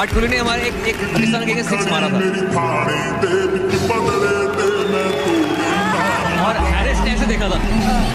विराट कोहली ने हमारे एक एक पाकिस्तान के सिक्स मारा था।